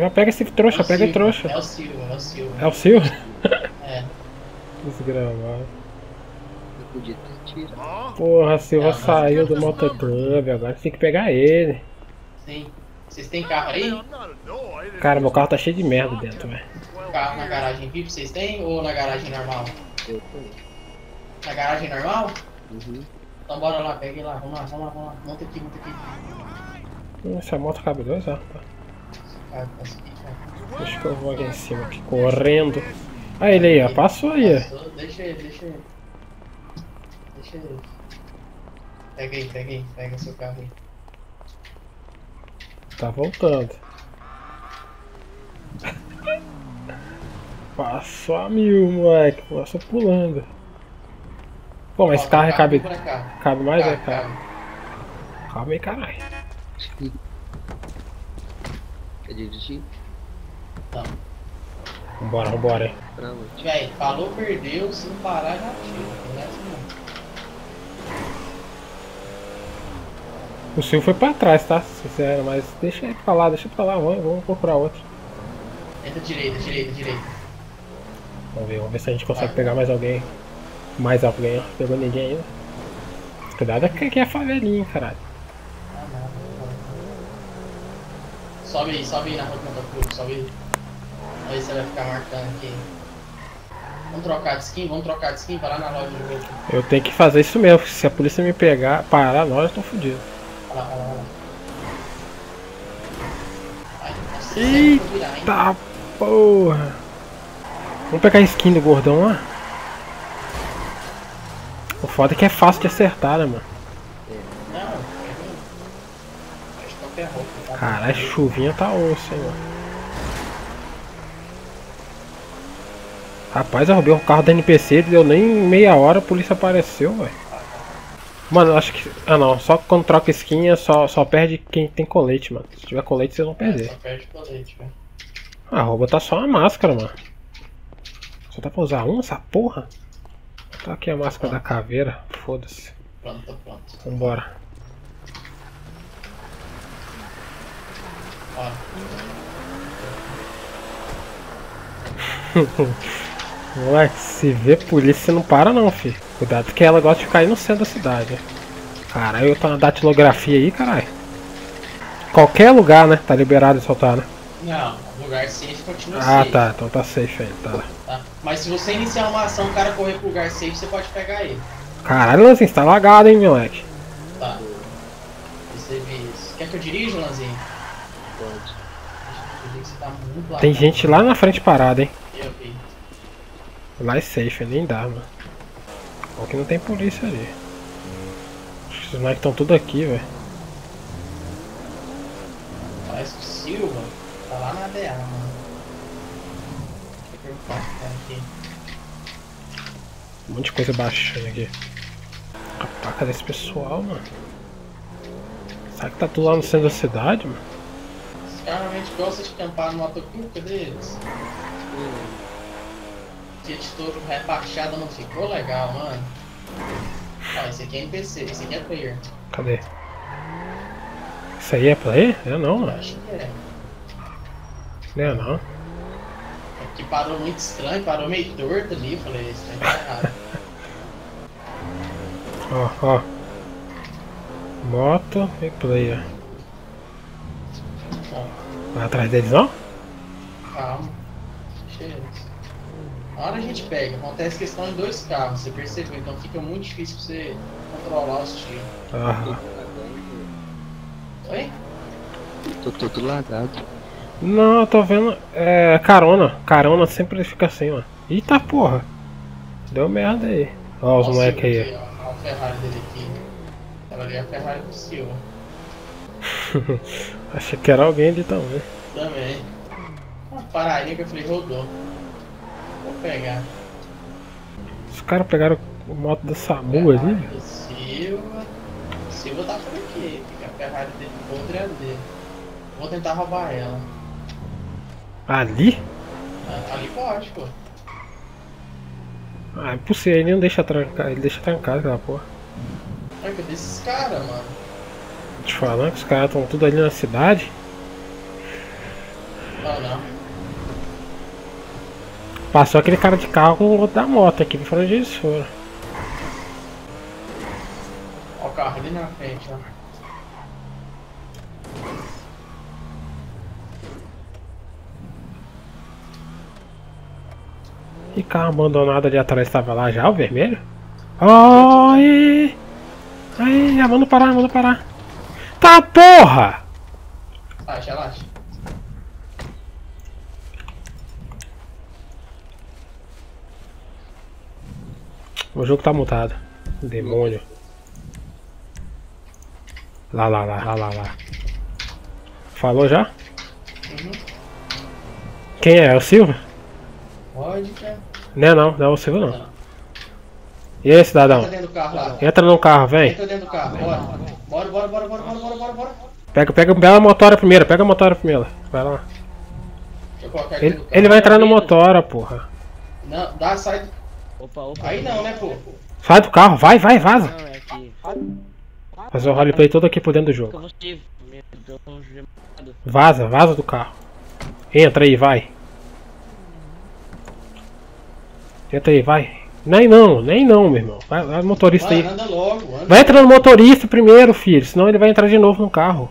Já pega esse trouxa, É pega Silva, trouxa. É o Silva, é o Silva. É o seu? É. Desgramado. Eu podia ter tirado. Porra, a Silva Não, saiu do motoclube, agora tem que pegar ele. Sim. Vocês têm carro aí? Cara, meu carro tá cheio de merda dentro, velho. Carro na garagem VIP vocês têm ou na garagem normal? Eu tenho. Na garagem normal? Uhum. Então bora lá, pegue lá, vamos lá, vamos lá, vamos lá. Monta aqui, monta aqui. Hum, Essa moto cabe dois, ó. Deixa que eu vou aqui em cima, aqui, correndo. Ah, ele aí, ó. Passou aí, ó. Passou, Deixa ele, deixa ele. Deixa ele. Pega aí, pega aí, pega seu carro aí. Tá voltando. Passou a mil, moleque. Passou pulando. Pô, mas Ó, carro cá, cabe, cabe mais, Cabe, né, cara? cabe. Calma aí, caralho. Quer dirigir? Não. Vambora, vambora onde? Véi, falou, perdeu, se não parar, já tira. O Silvio foi pra trás, tá? Sincero, mas deixa ele pra lá, deixa pra lá, vamos, vamos procurar outro. Entra direita, direita, direita. Vamos ver, vamos ver se a gente consegue pegar mais alguém. Mais alguém, ó. Pegou ninguém ainda. Cuidado que aqui é favelinha, hein, caralho. Ah, não, não, não. Sobe aí, sobe aí na rua do sobe aí. Aí você vai ficar marcando aqui. Vamos trocar de skin? Vamos trocar de skin? Vai lá na loja de jogo. Eu tenho que fazer isso mesmo, se a polícia me pegar, parar, nós eu tô fudido. Vai lá, vai lá, vai lá. Ai, nossa, hein? Tá porra. Vamos pegar a skin do gordão lá? O foda é que é fácil de acertar, né, mano? Não, pega aí. Caralho, chuvinha tá osso, hein, mano. Rapaz, eu roubei o carro da NPC, deu nem meia hora, a polícia apareceu, velho. Mano, acho que. Ah não, só quando troca skin é só, só perde quem tem colete, mano. Se tiver colete, vocês vão É, perder. só perde colete, velho. A roupa tá só uma máscara, mano. Só dá pra usar uma, essa porra? Tá aqui a máscara da caveira, foda-se. Pronto, pronto. Vambora. Moleque, se vê polícia, não para não, filho. Cuidado que ela gosta de ficar aí no centro da cidade. Caralho, tá na datilografia aí, caralho. Qualquer lugar, né? Tá liberado de soltar, né? não, lugar safe continua Ah, safe. tá. Então tá safe aí, tá. tá? Mas se você iniciar uma ação, o cara correr pro lugar safe, você pode pegar ele. Caralho, Lanzinho, você tá lagado, hein, moleque. Tá. Quer que eu dirija, Lanzinho? Pode. Tem gente lá na frente parada, hein. Eu vi. Lá é safe, nem dá, mano. Bom que não tem polícia ali. Acho que os moleques estão tudo aqui, velho. Parece que o Silva tá lá na DA, mano. Que tá aqui. Um monte de coisa baixando aqui. Rapaz, cadê esse pessoal, mano? Será que tá tudo lá no centro da cidade, mano? Os caras realmente gostam de acampar no motoclube, cadê eles? Dia de touro rebaixada não ficou legal, mano. Ó, esse aqui é NPC, esse aqui é player. Cadê? Isso aí é play? É não, Eu mano. acho que é. Não é não. É que parou muito estranho, parou meio torto ali, eu falei, isso tá errado. Ó, ó. Moto e player. Ó, Vai atrás deles não? calma. Deixa. Na hora a gente pega, acontece questão em dois carros, você percebeu, então fica muito difícil pra você controlar os tiros. Ah. Oi? Tô todo lagado. Não, eu tô vendo. É. Carona. Carona sempre fica assim, ó. Eita porra. Deu merda aí. Ó os Ó o moleques aí. ó. Ó a Ferrari dele aqui. Ela ali é a Ferrari do Silva. Achei que era alguém ali também. Também. Uma paradinha que eu falei, rodou. Vou pegar. Os caras pegaram o moto da SAMU ali. Silva. O Silva tá por aqui. Fica a Ferrari dele, outra é a dele. Vou tentar roubar ela. Ali? Ah, Ali pode, pô. Ah, é possível, ele não deixa trancar, ele deixa trancado aquela porra. Ai, cadê esses caras, mano? Te falando que os caras estão tudo ali na cidade. Não, não. Passou aquele cara de carro com o outro da moto aqui, onde eles foram. Ó o carro ali na frente, ó. E carro abandonado ali atrás estava lá já, o vermelho? Oh, aí! Aí, já manda parar, manda parar. Tá porra! Relaxa, relaxa. O jogo tá mutado. Demônio. Lá, lá, lá, lá, lá, lá. Falou já? Uhum. Quem é? É o Silva? Pode, cara. Não é não, não é o Silva não. Não. E aí, cidadão? Entra carro lá. Entra no carro, vem. Entra dentro do carro, bora. Bora, bora, bora, bora, bora, bora, bora, bora. Pega, pega, pega a motora primeiro, pega a motora primeiro. Vai lá. Ele, ele vai entrar no motora, porra. Não, dá, sai. Opa, opa. Aí não, né, pô? Sai do carro, vai, vai, vaza. Não, é aqui. Fazer o roleplay todo aqui por dentro do jogo. Vaza, vaza do carro. Entra aí, vai. Entra aí, vai. Nem não, nem não, meu irmão. Vai, vai motorista aí. Mano, anda logo, anda. Vai entrar no motorista primeiro, filho, senão ele vai entrar de novo no carro.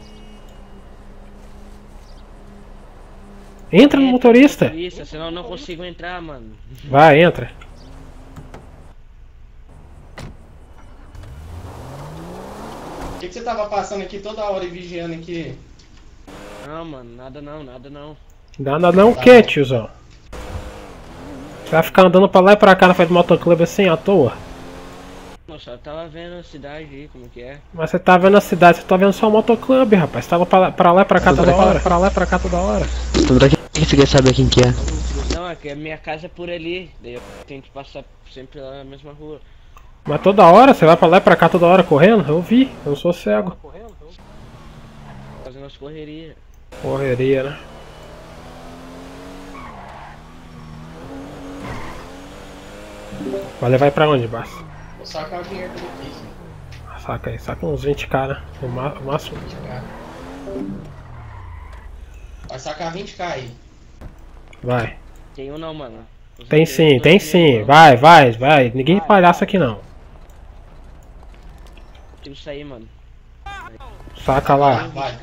Entra no motorista. Senão eu não consigo entrar, mano. Vai, entra. O que, que você tava passando aqui toda hora e vigiando aqui? Não, mano, nada não, nada não. Nada não o que, tiozão? Você vai ficar andando pra lá e pra cá na frente do motoclube assim à toa? Nossa, eu tava vendo a cidade aí, como que é. Mas você tá vendo a cidade, você tá vendo só o motoclube, rapaz. Você tava pra lá, pra lá e pra cá toda hora. Pra lá e pra cá toda hora. Pra que você quer saber quem que é? Não, é que a minha casa é por ali. Daí eu tenho que passar sempre lá na mesma rua. Mas toda hora, você vai pra lá e pra cá toda hora correndo? Eu vi, eu não sou cego. Fazendo as correrias. Correria, né? Vai levar pra onde, Bass? Vou sacar o dinheiro dele aqui, sim. Saca aí, saca uns 20k, né? No máximo. 20k. Vai sacar 20k aí. Vai. Tem um não, mano. Eu Tem sim, tem sim. não. Vai, vai, vai. Ninguém é palhaço aqui não. Consigo sair, mano. Saca lá. Vai.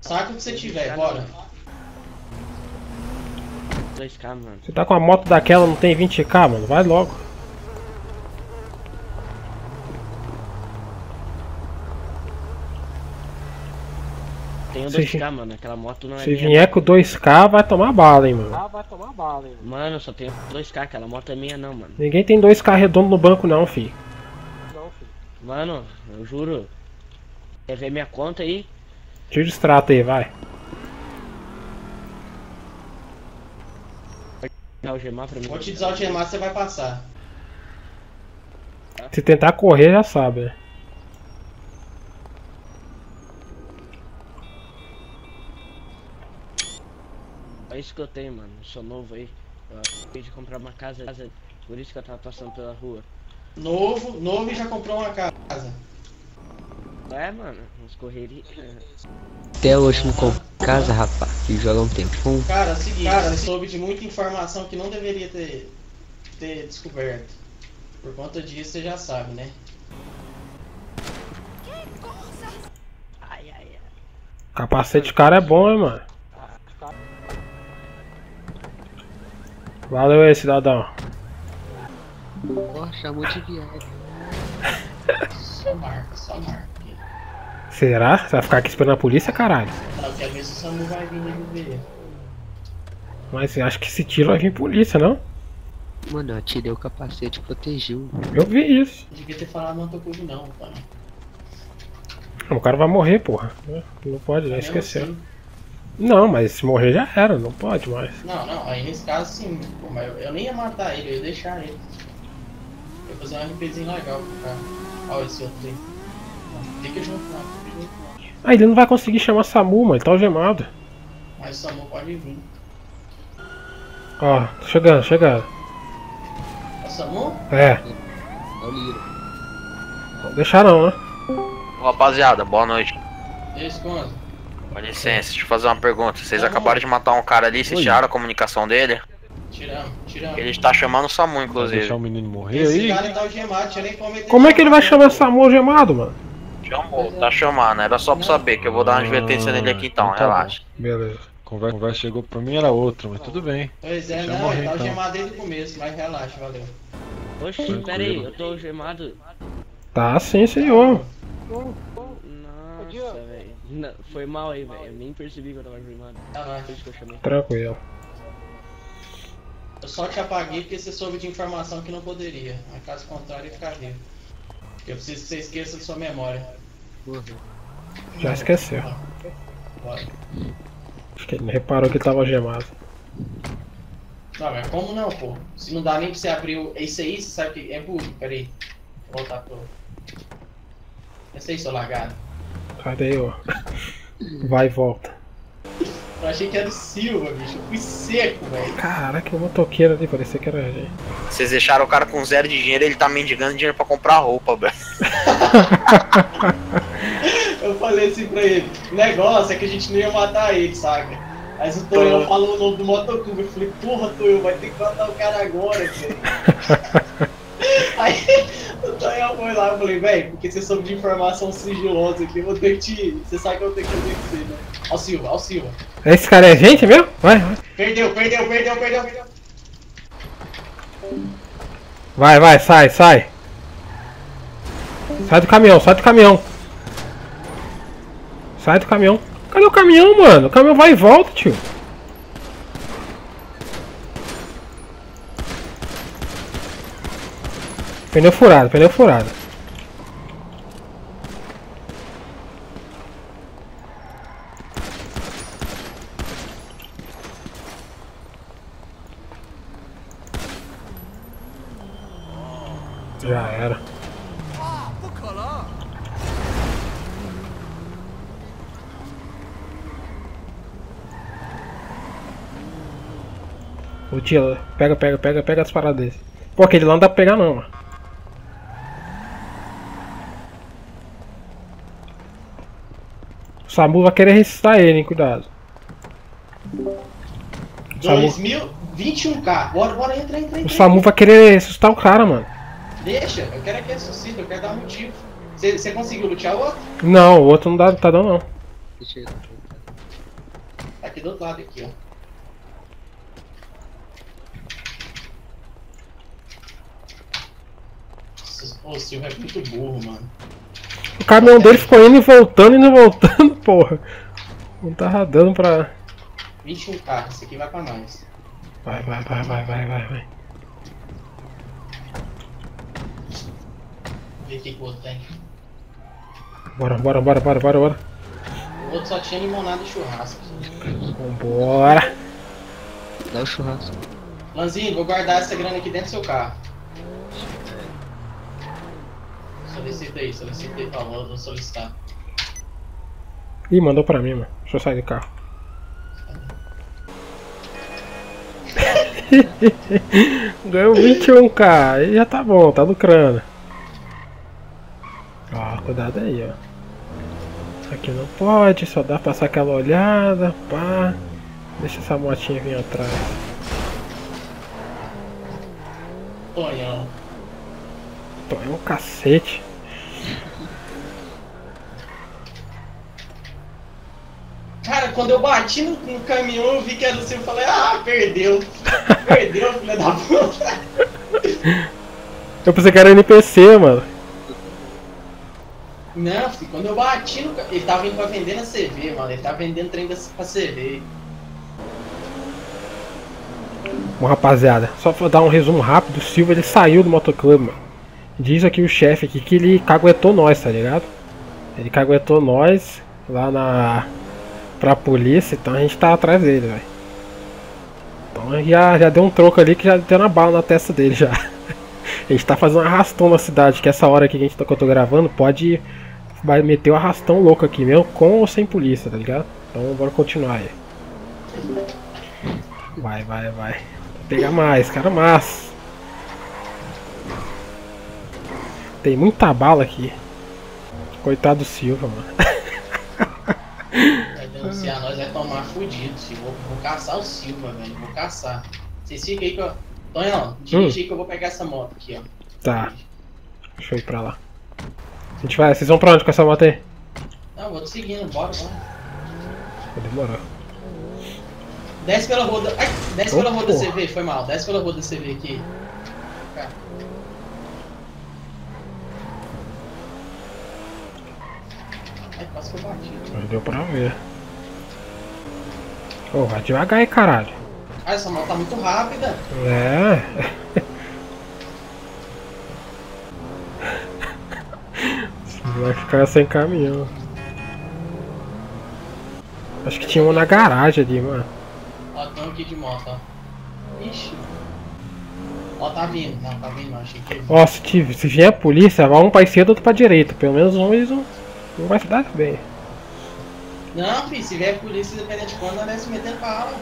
Saca o que você tiver, bora. 2k, mano. Você tá com a moto daquela, não tem 20k, mano? Vai logo. Tenho Se 2k, mano. Aquela moto não é Se minha. vier com 2k, vai tomar bala, hein, mano. Mano, eu só tenho 2k. Aquela moto é minha, não, mano. Ninguém tem 2k redondo no banco, não, fi. Mano, eu juro. Quer ver minha conta aí? Tira o extrato aí, vai. Algemar pra mim. Vou te desalgemar, você vai passar. Se tentar correr, já sabe? É isso que eu tenho, mano. Eu sou novo aí. Eu acabei de comprar uma casa, casa, por isso que eu tava passando pela rua. Novo, novo e já comprou uma casa. É, mano, uns correrias. Até hoje não compro casa, rapaz. E joga um tempo. Um, Cara, é o seguinte, cara, eu soube de muita informação que não deveria ter, ter descoberto. Por conta disso, você já sabe, né? Ai, ai, ai. Capacete cara é bom, hein, mano. Valeu aí, cidadão. ó, chamou de viagem. Só marca, só marca. Será? Você vai ficar aqui esperando a polícia, caralho? Não, quer ver se o Samu vai vir resolver. Mas eu acho que esse tiro vai vir polícia, não? Mano, eu atirei o capacete e protegeu. Eu vi isso. Não devia ter falado Mantocube não, pai. O cara vai morrer, porra. Não pode, já Mesmo esqueceu. assim- Não, mas se morrer já era, não pode mais. Não, não, aí nesse caso sim, pô, mas eu, eu nem ia matar ele, eu ia deixar ele. Eu ia fazer um RPzinho legal pro cara. Olha esse outro aí. Não, Fica junto não, fica junto não. Ah, ele não vai conseguir chamar Samu, mano. Ele tá algemado. Mas o Samu pode vir. Ó, tô chegando, chegando. É Samu? É, É o Liro. não deixar não, né? Ô, Rapaziada, boa noite. Quando? Com licença, deixa eu fazer uma pergunta. Vocês acabaram de matar um cara ali, vocês Oi. tiraram a comunicação dele? Tiramos, tiramos. Ele tá chamando o SAMU, Vai inclusive. deixar o menino morrer Esse aí? cara tá algemado, como meter Como é que ele vai chamar chamar essa amor gemado, mano? Chamou, tá chamando. Era só pra saber que eu vou dar uma advertência nele aqui então, então tá relaxa. Beleza. Conversa, conversa chegou pra mim era outra, mas tudo bem. Pois é, Deixa eu não, morrer, ele tá então. algemado desde o começo, mas relaxa, valeu. Oxi, Tranquilo. pera aí, eu tô algemado. Tá sim, senhor. Nossa, velho. Não, Foi mal aí, velho. Eu nem percebi que eu tava isso que eu chamei. Tranquilo. Eu só te apaguei porque você soube de informação que não poderia. Mas caso contrário, ia ficar vivo. Eu preciso que você esqueça de sua memória. Já esqueceu. Bora. Acho que ele não reparou que tava gemado. Não, mas como não, pô? Se não dá nem pra você abrir o. Isso aí, você sabe que é bug. Peraí. Vou voltar pro. Esse aí, seu largado. Cadê eu? Vai e volta. Eu achei que era o Silva, bicho. Eu fui seco, velho. Caraca, o motoqueiro ali, parecia que era gente. Vocês deixaram o cara com zero de dinheiro, ele tá mendigando dinheiro pra comprar roupa, velho. Eu falei assim pra ele, o negócio é que a gente não ia matar ele, saca? Mas o Tonhão falou o nome do motoclube, eu falei, porra Tonhão, vai ter que matar o cara agora, velho. Aí o Tonhão foi lá, eu falei, velho, porque você soube de informação sigilosa aqui, eu vou ter que te. Você sabe que eu tenho que obedecer, né? Ó o Silva, ó o Silva. Esse cara é gente mesmo? Vai, vai. Perdeu, perdeu, perdeu, perdeu, perdeu. Vai, vai, sai, sai. Sai do caminhão, sai do caminhão. Sai do caminhão. Cadê o caminhão, mano? O caminhão vai e volta, tio. Pneu furado, pneu furado. Já era. Ô tia, pega, pega, pega, pega as paradas desse. Pô, aquele lá não dá pra pegar não, mano. O Samu vai querer ressuscitar ele, hein, cuidado. Samu. 2021k, bora, bora, entra, entra, O entra. Samu vai querer ressuscitar o cara, mano. Deixa, eu quero é que ressuscita, eu quero dar um motivo. Você conseguiu lutear o outro? Não, o outro não dá, tá dando não. Deixa eu... Tá aqui do outro lado, aqui, ó. O Silvio é muito burro, mano. O caminhão dele ficou indo e voltando, indo e voltando, porra. Não tava dando pra. 21k, esse aqui vai pra nós. Vai, vai, vai, vai, vai, vai, vai. Vê o que, que o outro tem. Bora, bora, bora, bora, bora, bora. O outro só tinha limonada e churrasco. Vambora. Dá o churrasco. Lanzinho, vou guardar essa grana aqui dentro do seu carro. Solicita aí, solicita aí, favor, vou solicitar. Ih, mandou pra mim, mano. Deixa eu sair do carro. Ganhou 21k, aí já tá bom, tá lucrando. Ó, cuidado aí, ó. Aqui não pode, só dá pra passar aquela olhada, pá. Deixa essa motinha vir atrás. Tonhão. Pô, é um cacete. Cara, quando eu bati no, no caminhão, eu vi que era o Silvio e falei, ah, perdeu. perdeu, filha da puta. Eu pensei que era NPC, mano. Não, filho, quando eu bati no Ele tava vindo pra vender na CV, mano. Ele tava vendendo trem da- pra CV. Bom, rapaziada, só pra dar um resumo rápido, o Silva ele saiu do motoclube, mano. Diz aqui o chefe aqui que ele caguetou nós, tá ligado? Ele caguetou nós lá na. pra polícia, então a gente tá atrás dele, velho. Então já, já deu um troco ali que já deu na bala na testa dele já. A gente tá fazendo um arrastão na cidade, que essa hora aqui que, a gente tá, que eu tô gravando pode vai meter um arrastão louco aqui mesmo, com ou sem polícia, tá ligado? Então bora continuar aí. Vai, vai, vai. Pegar mais, cara, mas Tem muita bala aqui. Coitado do Silva, mano. Vai a nós vai tomar fudido, filho. Vou, vou caçar o Silva, velho. Vou caçar. Vocês ficam aí que eu. Tonhão, dirige aí que eu vou pegar essa moto aqui, ó. Tá. Deixa eu ir pra lá. A gente vai. Vocês vão pra onde com essa moto aí? Não, vou te seguindo, bora, bora. Demorou. Desce pela rua da. Ai, desce pela Ô, rua da. CV, foi mal. Desce pela rua da CV aqui. Cá. Ai, quase que eu bati. Mas deu pra ver. Ô, vai devagar aí, caralho. Ah, essa moto tá muito rápida. É. Você vai ficar sem caminhão. Acho que tinha um na garagem ali, mano. Ó, tem um aqui de moto, ó. Ixi. Ó, tá vindo. Não, tá vindo, não. Achei que. Ó, se, tiver- se vier a polícia, vai um pra esquerda outro pra direita. Pelo menos um eles não, não vai se dar bem. Não, filho, se vier polícia, independente de quando, nós vai se metendo bala.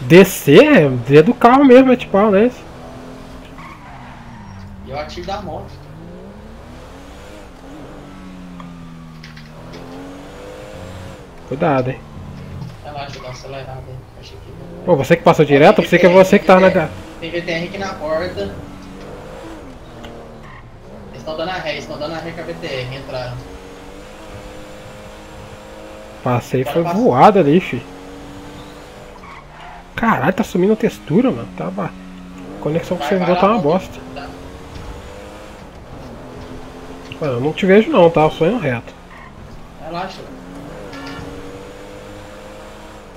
Descer, descer do carro mesmo, é tipo, né? E eu atiro da moto. Cuidado, hein. Relaxa, dá uma acelerada aí. Achei que. Pô, você que passou direto, pensei que é você que tava na. Tem VTR aqui na porta. Eles estão dando a ré, eles estão dando a ré com a VTR, entraram. Passei e foi voado ali, fi. Caralho, tá sumindo a textura, mano. Tá ba... Conexão com o servidor tá uma bosta. Tá. Mano, eu não te vejo não, tá? Eu sou indo reto. Relaxa.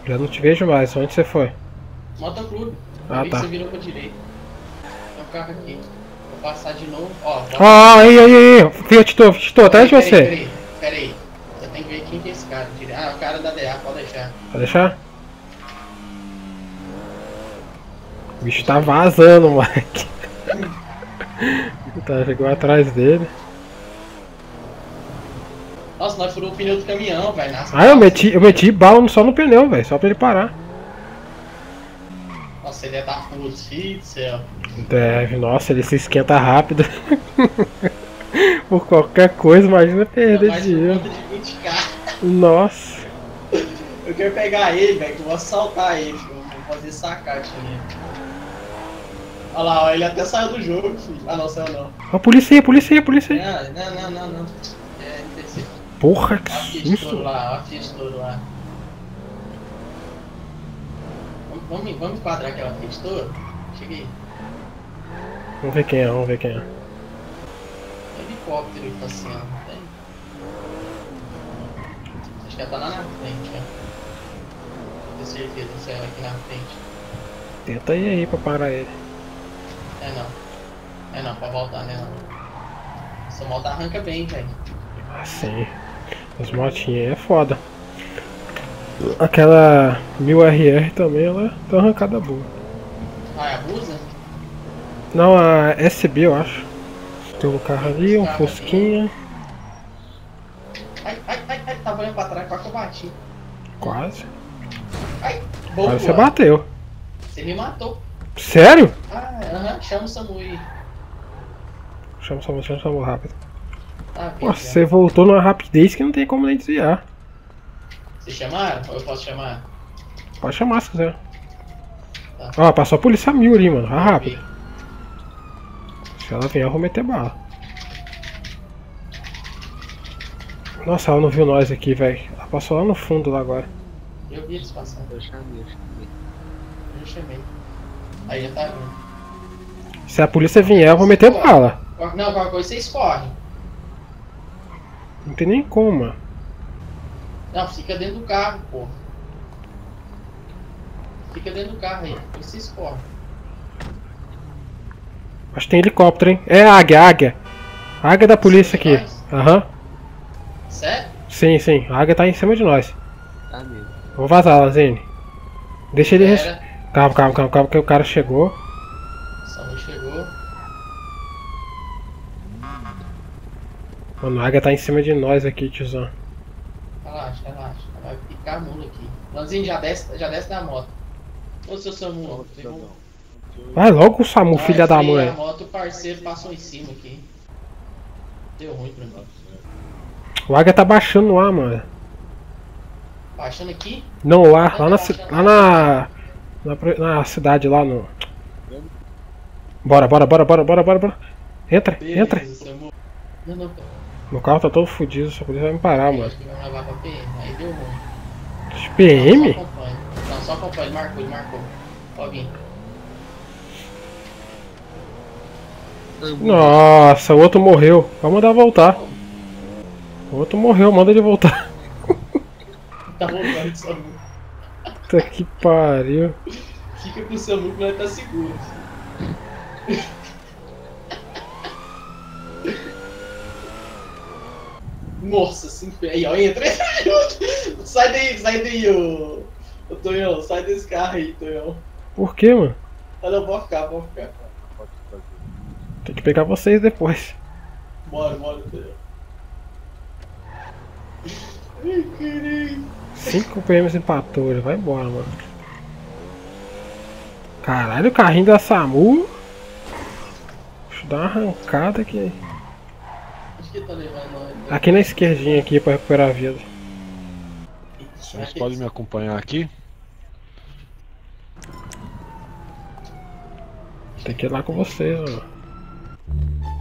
Já não te vejo mais. Onde você foi? Motoclube. Ah, Eu tá. você virou pra direita. Tem um carro aqui. Vou passar de novo. Ó, bota- Ah, aí, aí, aí. Fiat, tô, tô, atrás de você. Peraí, peraí. Você tem que ver quem que é esse cara. Ah, o cara da DA, pode deixar. Pode deixar? O bicho tá vazando, moleque. tá, chegou atrás dele. Nossa, nós furou o pneu do caminhão, velho. Ah, eu meti, eu meti bala só no pneu, velho. Só pra ele parar. Nossa, ele é da puta, filho do céu. Deve, nossa, ele se esquenta rápido. Por qualquer coisa, imagina perder dinheiro. conta de 20k. Nossa. Eu quero pegar ele, velho, que eu vou assaltar ele, filho. Eu vou fazer sacate nele. Olha lá, ó, ele até saiu do jogo, filho. Ah, não, saiu não. A polícia aí, a polícia aí, a polícia aí. Não, não, não, não, não. É. Porra, que susto. lá, ó a Fiat Toro lá. Vamos, vamos, enquadrar aquela Toro? Cheguei. Vamos ver quem é, vamos ver quem é. Tem helicóptero passeando, não tem? Acho que ela tá lá na frente, ó. Tenho certeza se ela aqui na frente. Tenta ir aí pra parar ele. É não. É não, pra voltar, né não. Essa moto arranca bem, velho. Assim. As motinhas aí é foda. Aquela 1000RR também, ela tá arrancada boa. Ah, abusa? Não, a SB eu acho. Tem um carro ali, um Fusquinha. Ai, ai, ai, ai, tava olhando pra trás, quase que eu bati. Quase. Ai, boa. Quase você bateu. Você me matou. Sério? Ah, aham, chama o Samu aí. Chama o Samu, chama o Samu rápido. Tá, Nossa, já. você voltou numa rapidez que não tem como nem desviar. Vocês chamaram? Ou eu posso chamar? Pode chamar se quiser. Tá. Ó, passou a polícia mil ali, mano. Vai rápido. Se ela vier, eu vou meter bala. Nossa, ela não viu nós aqui, velho. Ela passou lá no fundo lá agora. Eu vi eles passando, Eu chamei, eu chamei. eu chamei. Aí já tá vindo. Se a polícia vier, eu vou meter bala. Não, qualquer coisa vocês correm. Não tem nem como, mano. Não, fica dentro do carro, pô. Fica dentro do carro aí, depois vocês correm. Acho que tem helicóptero, hein? É águia, águia. Águia da polícia aqui. Aham. Sério? Sim, sim. A águia tá em cima de nós. Tá mesmo. Vou vazar, Lazine. Deixa ele. res- Calma, calma, calma, calma, que o cara chegou. o Samu chegou. Mano, a águia tá em cima de nós aqui, tiozão. Relaxa, relaxa. Vai picar a mula aqui. Lanzinho, já desce, já desce da moto. Ô, seu Samu, vão- Vai logo o Samu, Ah, filha da mãe. A moto, o parceiro passou em cima aqui. Deu ruim pra mim. O águia tá baixando no ar, mano. Baixando aqui? Não, lá, lá na, ci- lá na, na, na cidade lá no. Bora, bora, bora, bora, bora, bora, bora. Entra, entra. Beleza, Samu. Não, não. Meu carro tá todo fodido, só podia me parar, mano. Levar pra PM, aí deu ruim. PM? Só acompanha. Não, só acompanha, ele marcou, ele marcou. Pode vir. Nossa, o outro morreu. Vai mandar voltar. O outro morreu, manda ele voltar. Tá voltando, Samu. Puta que pariu. Fica com o Samu que vai estar seguro. Nossa, pés. Aí, ó, entra. sai daí, sai daí, ô. Ô, Tonhão, sai desse carro aí, Tonhão. Por que, mano? Ah, não, pode ficar, pode ficar. Tem que pegar vocês depois. Bora, bora, Tonhão. Ai, caralho. 5 PMs empatou, ele vai embora, mano. Caralho, o carrinho da SAMU. Deixa eu dar uma arrancada aqui. Que tá levando nós. Aqui na esquerdinha aqui pra recuperar a vida. Vocês podem me acompanhar aqui? Tem que ir lá com vocês, mano.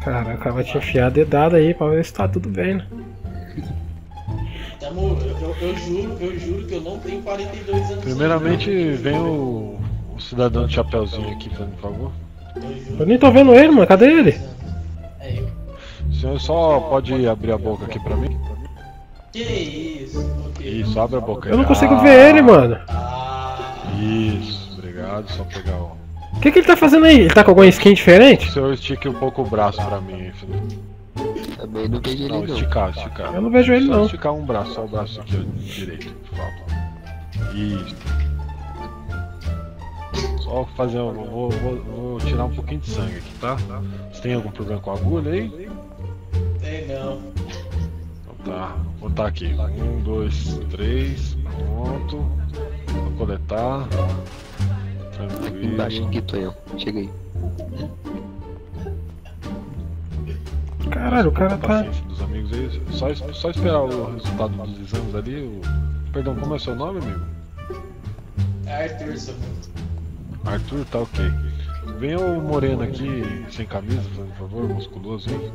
Caraca, vai te enfiar a dedada aí pra ver se tá tudo bem, né? Samu, eu, eu, eu juro, eu juro que eu não tenho 42 anos. Primeiramente, vem o, o cidadão de chapeuzinho aqui, por favor. Eu nem tô vendo ele, mano. Cadê ele? O senhor só pode abrir a boca aqui pra mim? Que isso? Ok. Isso, abre a boca aí. Eu não consigo Ah, ver ele, mano. Ah, Isso, obrigado. Só pegar o. O que, que ele tá fazendo aí? Ele tá com alguma skin O diferente? senhor estique um pouco o braço pra mim, filho. Também não vejo ele Não, não. esticar, esticar. Eu não vejo ele, Só não. esticar um braço, só o braço aqui ó, direito, por favor. Isso. Só fazer um. Vou, vou, vou tirar um pouquinho de sangue aqui, tá? Você tem algum problema com a agulha aí? Tem não. Então tá, vou botar aqui. Um, dois, três, pronto. Vou coletar. Aqui embaixo, Tranquilo. aqui, Tonhão. Chega aí. Caralho, o cara tá. Dos amigos aí. Só, só esperar o resultado dos exames ali. O... Perdão, como é seu nome, amigo? É Arthur, seu Arthur, tá ok. Venha o moreno aqui, sem camisa, por favor, musculoso aí.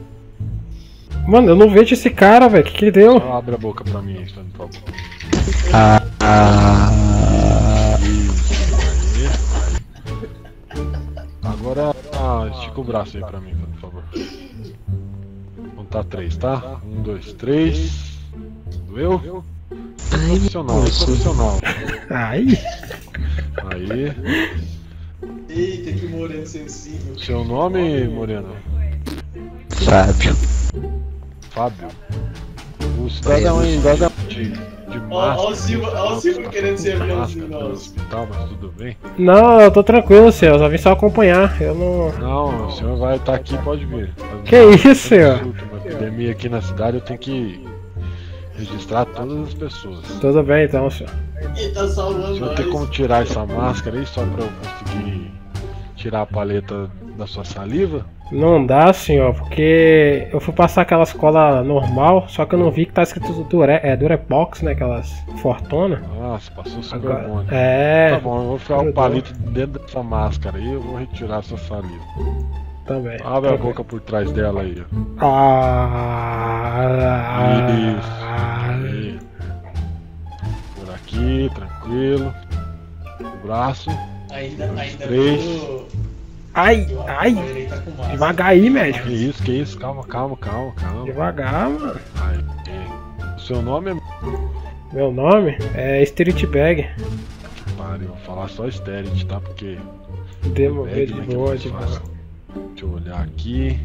Mano, eu não vejo esse cara, velho. O que, que ele deu? Só abre a boca pra mim aí, por favor. Isso, aí. Agora, ah, estica o braço aí pra mim, por favor. Contar três, tá? Um, dois, três. Doeu? Profissional, profissional. Aí. Aí. Eita, que moreno sensível. Seu nome, Moreno? Fábio. Fábio. O cidadão aí, cidadão de, de o máscara. Silva, ó o Silva querendo ser aviãozinho nosso. hospital, mas tudo bem? Não, eu tô tranquilo, senhor. Eu só vim só acompanhar. Eu não. Não, o senhor vai estar aqui, pode vir. Que isso, senhor? Uma epidemia aqui na cidade, eu tenho que registrar todas as pessoas. Tudo bem então, senhor. Ele tá O salvando senhor tem como tirar essa máscara aí só pra eu conseguir tirar a paleta da sua saliva? Não dá, senhor, porque eu fui passar aquela escola normal, só que eu não vi que tá escrito Dure, é, Durepox, né? Aquelas fortuna. Nossa, passou super Agora, bom. é, Tá bom, eu vou enfiar o Grudou. palito dentro dessa máscara aí e eu vou retirar essa saliva. também. Abre a Tranquilo. boca por trás dela aí, ó. Ah, Aí. Por aqui, tranquilo. O braço. Ainda, ainda Três. tô- Ai, ai, devagar aí, médico. Que isso, que isso? Calma, calma, calma, calma. Devagar, mano. Aí. O seu nome é. Meu nome é Street Bag. Pare, vou falar só Sterit, tá? Porque. Demo Bag, de é boa, de boa. Deixa eu olhar aqui.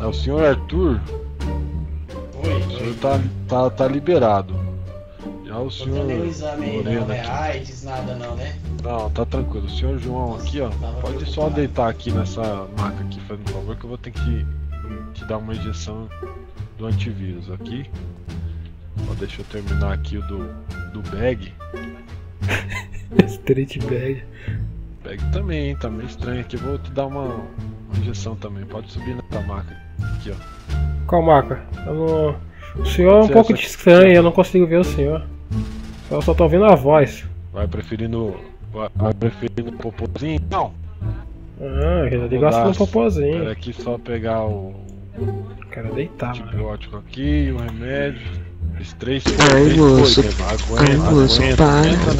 É o senhor Arthur. Oi, O senhor tá, tá, tá liberado. O Não senhor. tem nenhum exame aí não. AIDS, nada não, né? Não, tá tranquilo. O senhor João aqui, ó. Tava Pode só deitar aqui nessa maca aqui, fazendo favor, que eu vou ter que te dar uma injeção do antivírus aqui. Ó, deixa eu terminar aqui o do, do bag. Street Bag. Bag também, hein? Tá meio estranho aqui. Eu vou te dar uma, uma injeção também. Pode subir nessa maca aqui, ó. Qual marca? Eu não... O senhor é um pouco estranho, eu não consigo ver o senhor. Eu só tô ouvindo a voz. Vai preferindo. Vai, vai preferindo popozinho? Não. Ah, gosta dar- de um popozinho. Era aqui só pegar o Quero deitar, mano. antibiótico aqui, o remédio. Esses três Ai, três moço. Aguenta, Ai, moço, aguenta, para. aguenta,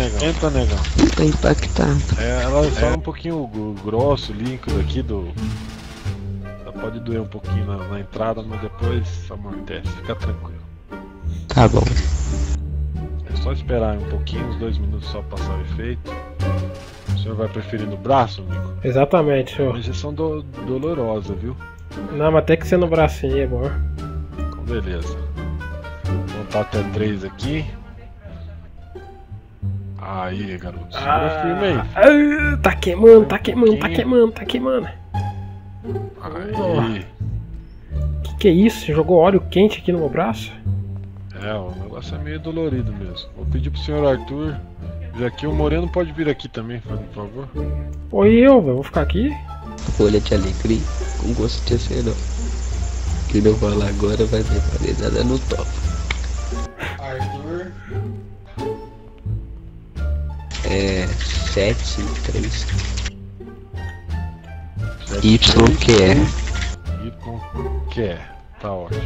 negão. Negão. Tá impactado. É, ela é só um pouquinho gr- grosso, líquido aqui do. Ela pode doer um pouquinho na, na entrada, mas depois amortece, fica tranquilo. Tá bom. É só esperar um pouquinho, uns dois minutos só passar o efeito. O senhor vai preferir no braço, amigo? Exatamente, senhor. Uma injeção do, dolorosa, viu? Não, mas tem que ser no bracinho, é bom. Então beleza. Vou contar até três aqui. Aí, garoto. Segura firme aí. Ah, tá queimando, tá queimando, tá queimando, tá queimando. Aí. Que que é isso? Você jogou óleo quente aqui no meu braço? É, negócio é meio dolorido mesmo. Vou pedir pro senhor Arthur. Já que o Moreno pode vir aqui também, por favor. Oi, eu, velho, vou ficar aqui? Folha de alecrim com gosto de acerol. Quem não falar agora vai ver paredada no top. Arthur. É. 753. Y que é. Y quer. Tá ótimo.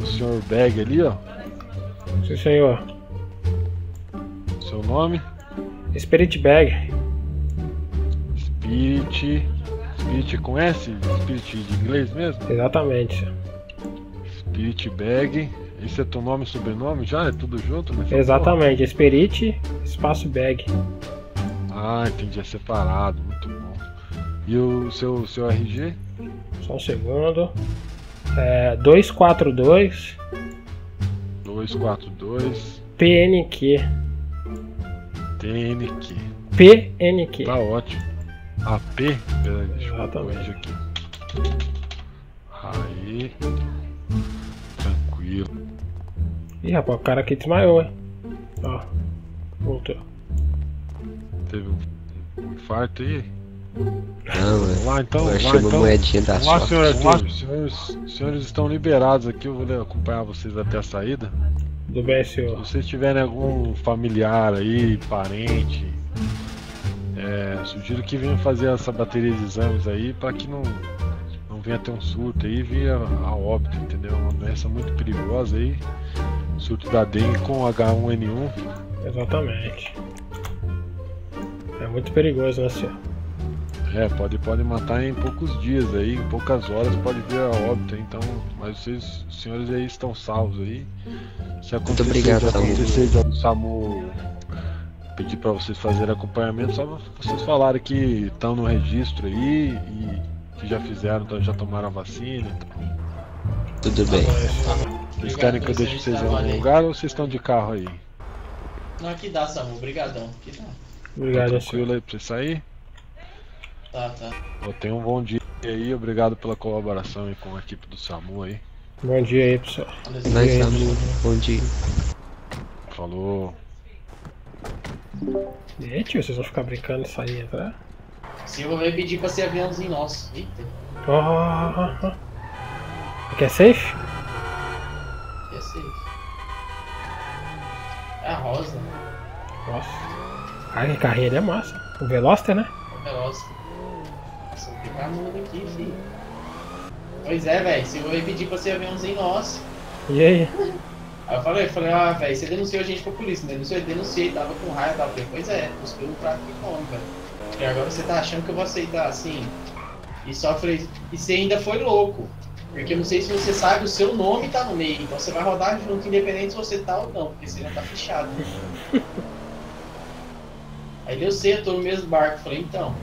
O senhor Bag ali, ó. Sim, senhor. Seu nome? Spirit Bag. Spirit. Spirit com S? Spirit de inglês mesmo? Exatamente. Spirit Bag. Esse é teu nome e sobrenome já? É tudo junto? Exatamente. Spirit espaço Bag. Ah, entendi. É separado. Muito bom. E o seu, seu RG? Só um segundo. É, 242 242 PNQ. TNQ. PNQ. Tá ótimo. AP? Peraí, deixa eu corrigir aqui. Aí. Tranquilo. Ih, rapaz, o cara aqui desmaiou, hein? Ó. Voltou. Teve um infarto aí? Não, Vamos lá então, eu vamos lá achei uma então. moedinha da Vamos lá, sorte. senhor Arthur. Os senhores, os senhores estão liberados aqui, eu vou acompanhar vocês até a saída. Tudo bem, Se senhor? vocês tiverem algum familiar aí, parente, é, sugiro que venham fazer essa bateria de exames aí para que não, não venha ter um surto aí e venha a óbito, entendeu? É uma doença muito perigosa aí. Surto da dengue com H1N1. Exatamente. É muito perigoso, né, senhor? É, pode, pode matar em poucos dias aí, em poucas horas pode vir a óbito, então, mas vocês, os senhores aí estão salvos aí. Se acontecer, obrigado, se Samu. acontecer de algum SAMU pedir pra vocês fazerem acompanhamento, só vocês falarem que estão no registro aí e que já fizeram, então já tomaram a vacina. Então. Tudo bem. Vocês querem que eu deixe vocês em algum lugar ou vocês estão de carro aí? Não, aqui dá, Samu. Obrigadão. Aqui dá. Obrigado, tá senhor. tranquilo aí pra vocês sair? Tá, tá. Pô, tenham um bom dia aí, obrigado pela colaboração aí com a equipe do SAMU aí. Bom dia aí, pessoal. E aí, Samu. Bom dia. Falou. E aí, tio, vocês vão ficar brincando isso aí, tá? Silva vai pedir pra ser aviãozinho nosso. Eita, Oh, Quer safe? ser. É a Rosa. Nossa. Ai, que carrinho é massa. O Veloster, né? É veloz. Nossa, vou ficar mudo aqui, filho. Pois é, velho. Silva vai pedir pra ser aviãozinho nosso. E aí? Aí eu falei, eu falei, ah, velho, você denunciou a gente pra polícia, né? Denunciou, denunciei, tava com raiva, tava. Eu falei, pois é, cuspiu no prato que come, velho. E agora você tá achando que eu vou aceitar assim? E só falei, e você ainda foi louco. Porque eu não sei se você sabe, o seu nome tá no meio, então você vai rodar junto, independente se você tá ou não, porque você já tá fechado. Aí deu certo, eu tô no mesmo barco. Falei, então,